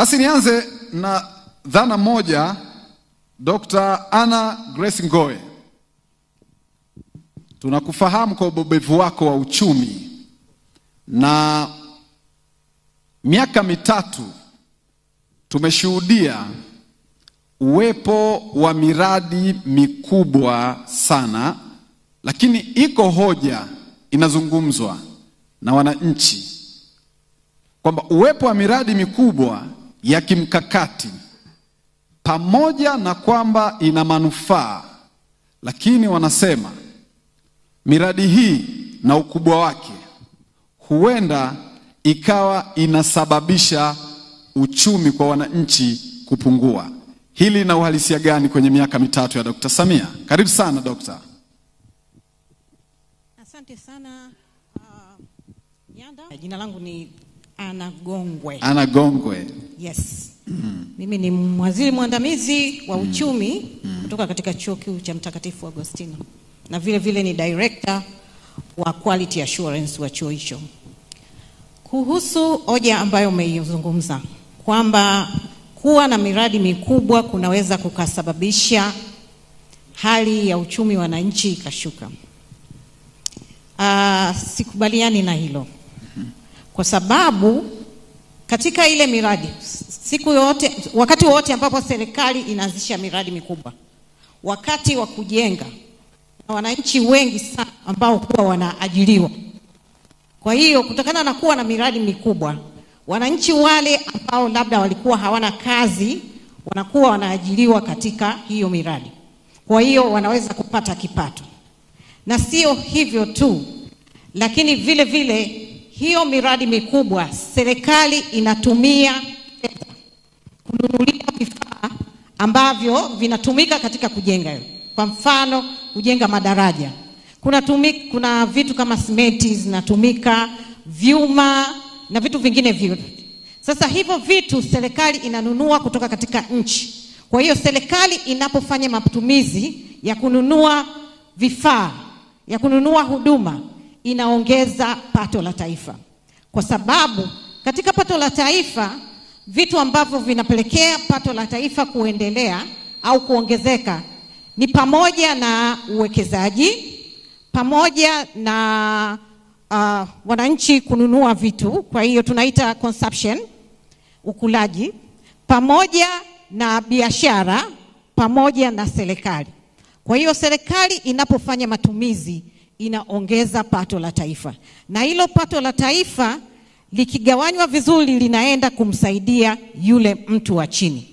Basi nianze na dhana moja. Dr. Anna Grace Ngoe, tunakufahamu kwa ubobevu wako wa uchumi na miaka mitatu tumeshuhudia uwepo wa miradi mikubwa sana, lakini iko hoja inazungumzwa na wananchi kwamba uwepo wa miradi mikubwa ya kimkakati pamoja na kwamba ina manufaa, lakini wanasema miradi hii na ukubwa wake huenda ikawa inasababisha uchumi kwa wananchi kupungua. Hili lina uhalisia gani kwenye miaka mitatu ya Dr. Samia? Karibu sana Dokta. Asante sana uh, Nyanda. Jina langu ni Ana Gongwe. Ana Gongwe. Yes. Mimi ni mwaziri mwandamizi wa uchumi kutoka katika Chuo Kikuu cha Mtakatifu Agostino na vile vile ni director wa quality assurance wa chuo hicho. Kuhusu hoja ambayo umeizungumza kwamba kuwa na miradi mikubwa kunaweza kukasababisha hali ya uchumi wa wananchi ikashuka. Uh, sikubaliani na hilo kwa sababu katika ile miradi siku yote, wakati wote ambapo serikali inaanzisha miradi mikubwa, wakati wa kujenga, na wananchi wengi sana ambao huwa wanaajiriwa. Kwa hiyo kutokana na kuwa na miradi mikubwa, wananchi wale ambao labda walikuwa hawana kazi wanakuwa wanaajiriwa katika hiyo miradi, kwa hiyo wanaweza kupata kipato, na sio hivyo tu, lakini vile vile hiyo miradi mikubwa serikali inatumia fedha kununulia vifaa ambavyo vinatumika katika kujenga hiyo. Kwa mfano kujenga madaraja, kuna, tumi, kuna vitu kama simenti zinatumika, vyuma na vitu vingine vyote. Sasa hivyo vitu serikali inanunua kutoka katika nchi. Kwa hiyo serikali inapofanya matumizi ya kununua vifaa, ya kununua huduma inaongeza pato la taifa, kwa sababu katika pato la taifa vitu ambavyo vinapelekea pato la taifa kuendelea au kuongezeka ni pamoja na uwekezaji, pamoja na uh, wananchi kununua vitu, kwa hiyo tunaita consumption, ukulaji, pamoja na biashara, pamoja na serikali. Kwa hiyo serikali inapofanya matumizi inaongeza pato la taifa, na hilo pato la taifa likigawanywa vizuri linaenda kumsaidia yule mtu wa chini.